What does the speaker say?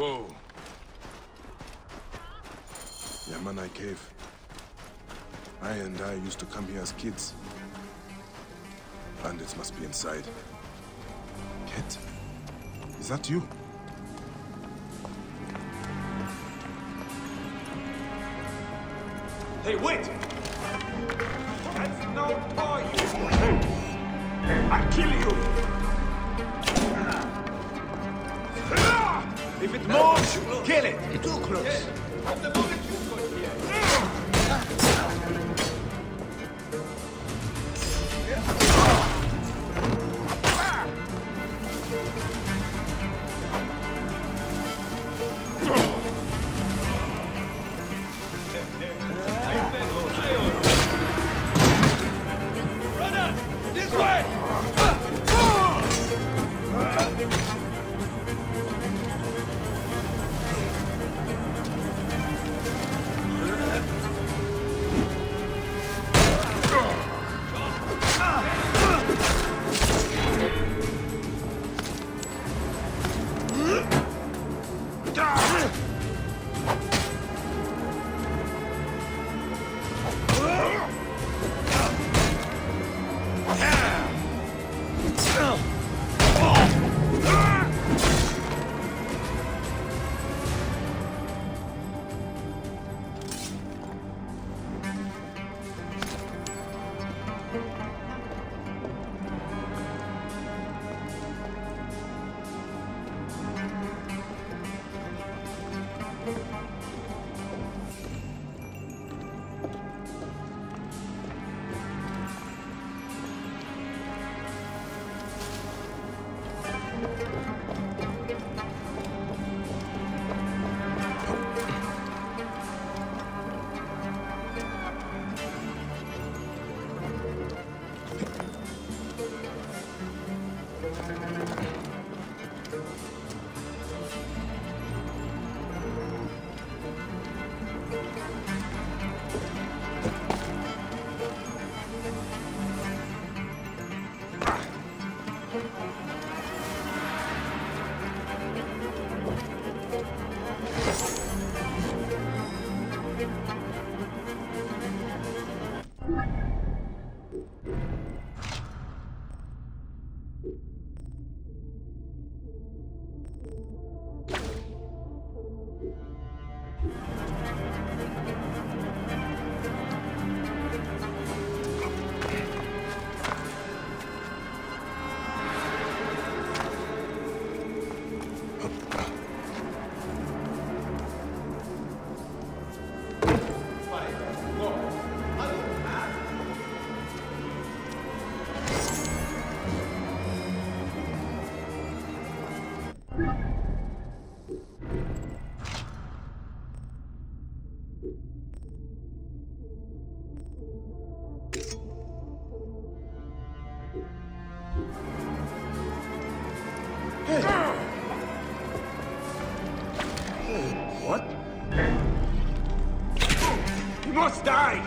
Whoa. Yamanai Cave. Aya and I used to come here as kids. Bandits must be inside. Kit, is that you? Hey, wait! That's no toy! I'll kill you! If it moves, kill it! Too close! This way! Thank you. What? You must die!